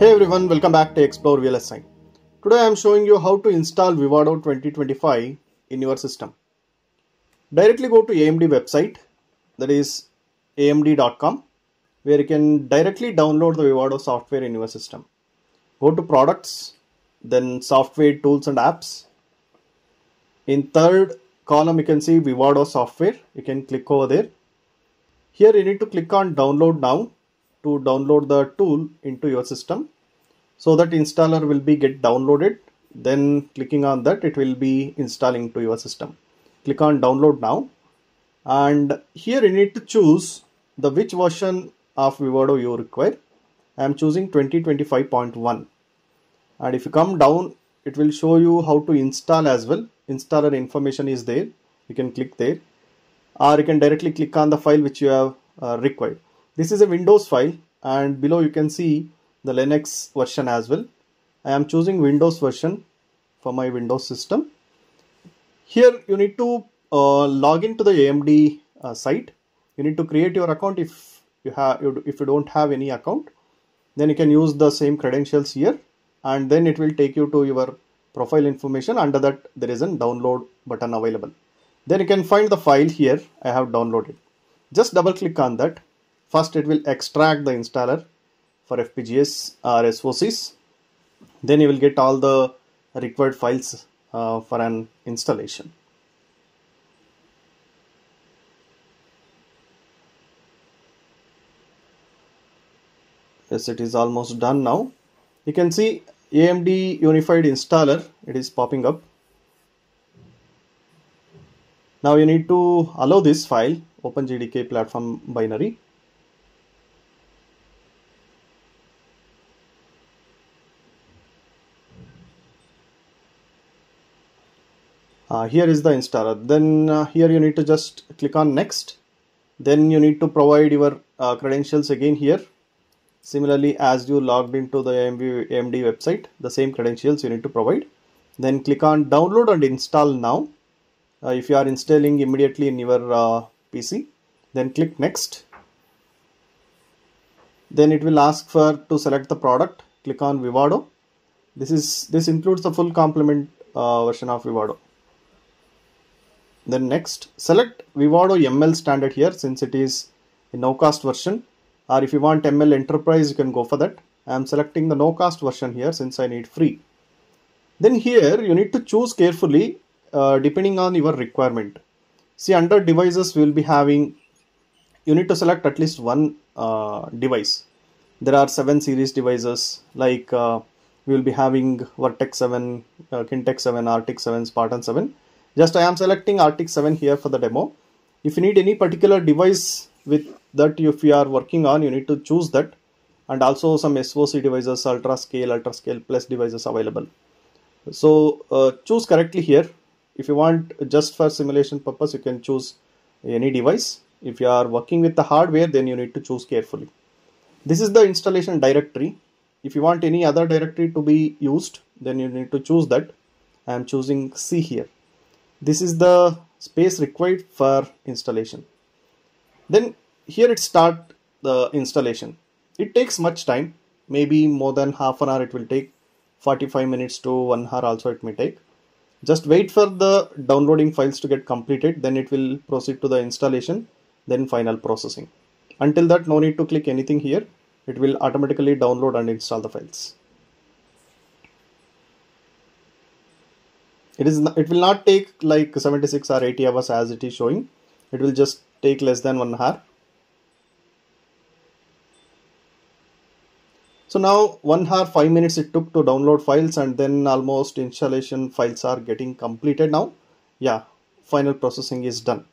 Hey everyone, welcome back to Explore VLSI. Today I am showing you how to install Vivado 2025 in your system. Directly go to AMD website that is amd.com where you can directly download the Vivado software in your system. Go to products, then software tools and apps. In third column you can see Vivado software. You can click over there. Here you need to click on download now to download the tool into your system. So that installer will be get downloaded. Then clicking on that it will be installing to your system. Click on download now. And here you need to choose the which version of Vivado you require. I am choosing 2025.1 and if you come down it will show you how to install as well. Installer information is there. You can click there. Or you can directly click on the file which you have uh, required this is a Windows file and below you can see the Linux version as well. I am choosing Windows version for my Windows system. Here you need to uh, log into the AMD uh, site. You need to create your account if you have if you don't have any account. Then you can use the same credentials here and then it will take you to your profile information. Under that there is a download button available. Then you can find the file here I have downloaded. Just double click on that First it will extract the installer for FPGAs or SOCs. Then you will get all the required files uh, for an installation. Yes, it is almost done now. You can see AMD Unified Installer, it is popping up. Now you need to allow this file, OpenJDK platform binary here is the installer. Then uh, here you need to just click on next. Then you need to provide your uh, credentials again here. Similarly as you logged into the AMD, AMD website the same credentials you need to provide. Then click on download and install now. Uh, if you are installing immediately in your uh, PC then click next. Then it will ask for to select the product. Click on Vivado. This is this includes the full complement uh, version of Vivado then next, select Vivado ML standard here since it is a no cost version or if you want ML enterprise you can go for that. I am selecting the no cost version here since I need free. Then here you need to choose carefully uh, depending on your requirement. See under devices we will be having, you need to select at least one uh, device. There are seven series devices like uh, we will be having Virtex 7, uh, Kintex 7, Artix 7, Spartan 7 just I am selecting Artix 7 here for the demo. If you need any particular device with that if you are working on, you need to choose that and also some SOC devices, ultra scale, ultra scale plus devices available. So uh, choose correctly here. If you want just for simulation purpose, you can choose any device. If you are working with the hardware, then you need to choose carefully. This is the installation directory. If you want any other directory to be used, then you need to choose that. I am choosing C here this is the space required for installation. Then here it start the installation. It takes much time. Maybe more than half an hour it will take. 45 minutes to one hour also it may take. Just wait for the downloading files to get completed. Then it will proceed to the installation. Then final processing. Until that no need to click anything here. It will automatically download and install the files it is it will not take like 76 or 80 hours as it is showing. It will just take less than one hour. So now one hour five minutes it took to download files and then almost installation files are getting completed now. Yeah final processing is done.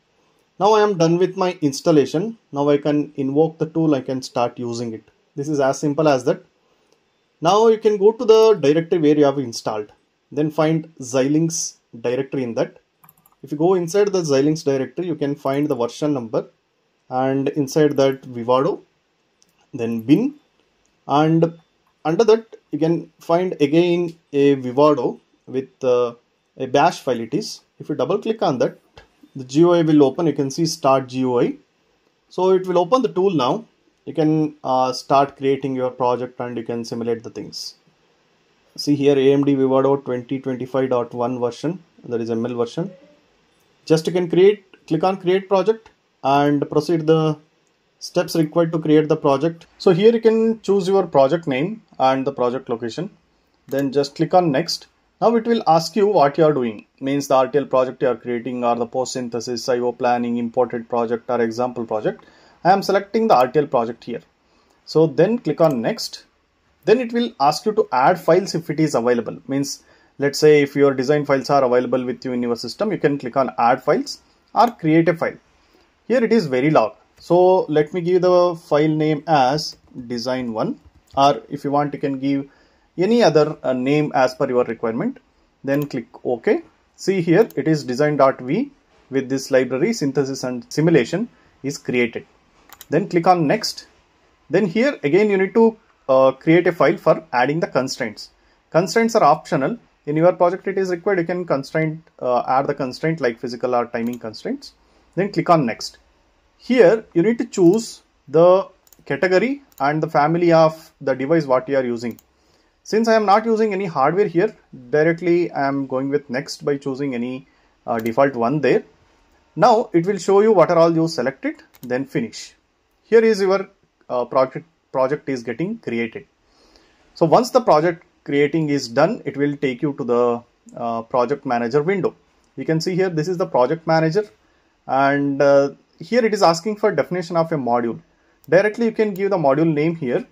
Now I am done with my installation. Now I can invoke the tool I can start using it. This is as simple as that. Now you can go to the directory where you have installed then find Xilinx directory in that. If you go inside the Xilinx directory, you can find the version number and inside that Vivado, then bin and under that you can find again a Vivado with uh, a bash file it is. If you double click on that, the GUI will open, you can see start GUI. So it will open the tool now you can uh, start creating your project and you can simulate the things see here AMD Vivado 2025.1 version that is ML version. Just you can create click on create project and proceed the steps required to create the project. So here you can choose your project name and the project location. Then just click on next. Now it will ask you what you are doing. Means the RTL project you are creating or the post synthesis IO planning imported project or example project. I am selecting the RTL project here. So then click on next then it will ask you to add files if it is available. Means let's say if your design files are available with you in your system you can click on add files or create a file. Here it is Verilog so let me give the file name as design1 or if you want you can give any other uh, name as per your requirement. Then click ok. See here it is design.v with this library synthesis and simulation is created. Then click on next. Then here again you need to uh, create a file for adding the constraints. Constraints are optional. In your project it is required. You can constraint uh, add the constraint like physical or timing constraints. Then click on next. Here you need to choose the category and the family of the device what you are using. Since I am not using any hardware here directly I am going with next by choosing any uh, default one there. Now it will show you what are all you selected then finish. Here is your uh, project project is getting created. So once the project creating is done it will take you to the uh, project manager window. You can see here this is the project manager and uh, here it is asking for definition of a module. Directly you can give the module name here.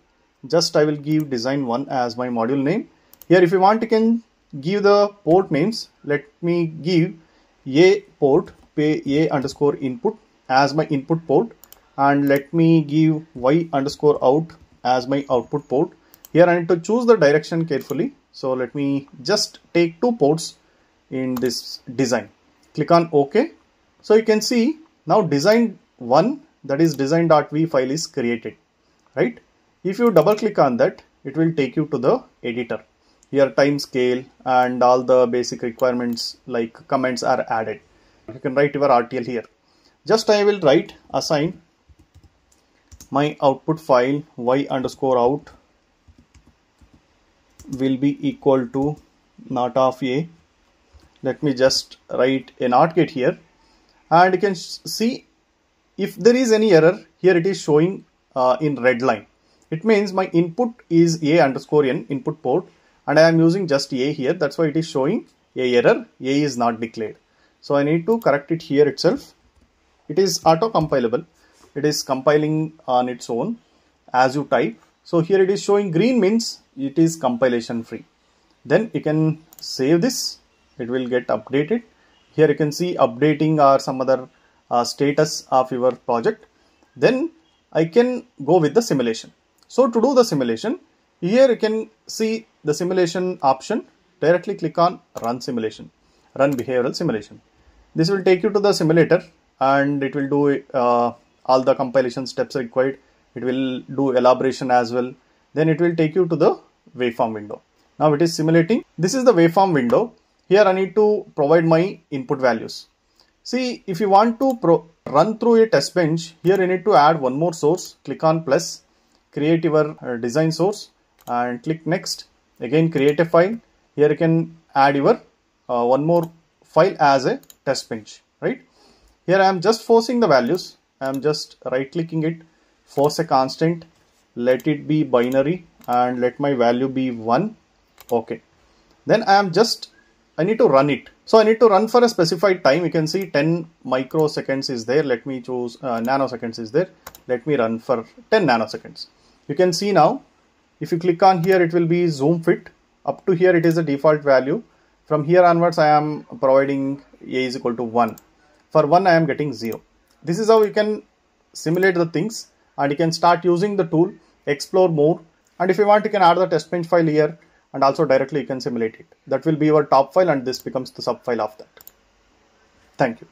Just I will give design one as my module name. Here if you want you can give the port names. Let me give a port pay a underscore input as my input port and let me give y underscore out as my output port. Here I need to choose the direction carefully. So let me just take two ports in this design. Click on OK. So you can see now design one that is design.v file is created right? If you double click on that it will take you to the editor. Here time scale and all the basic requirements like comments are added. You can write your RTL here. Just I will write assign my output file y underscore out will be equal to not of a. Let me just write a not get here. And you can see if there is any error here it is showing uh, in red line. It means my input is a underscore n input port and I am using just a here. That's why it is showing a error. A is not declared. So I need to correct it here itself. It is auto compilable it is compiling on its own as you type so here it is showing green means it is compilation free. Then you can save this. It will get updated. Here you can see updating or some other uh, status of your project. Then I can go with the simulation. So to do the simulation, here you can see the simulation option. Directly click on run simulation, run behavioral simulation. This will take you to the simulator and it will do uh, all the compilation steps are required. It will do elaboration as well. Then it will take you to the waveform window. Now it is simulating. This is the waveform window. Here I need to provide my input values. See if you want to run through a test bench here you need to add one more source. Click on plus. Create your uh, design source and click next. Again create a file. Here you can add your uh, one more file as a test bench right? Here I am just forcing the values I am just right clicking it. Force a constant. Let it be binary and let my value be 1 okay. Then I am just I need to run it. So I need to run for a specified time. You can see 10 microseconds is there. Let me choose uh, nanoseconds is there. Let me run for 10 nanoseconds. You can see now if you click on here it will be zoom fit. Up to here it is a default value. From here onwards I am providing a is equal to 1 for 1 I am getting 0 this is how you can simulate the things and you can start using the tool explore more. And if you want you can add the test bench file here and also directly you can simulate it. That will be your top file and this becomes the sub file of that. Thank you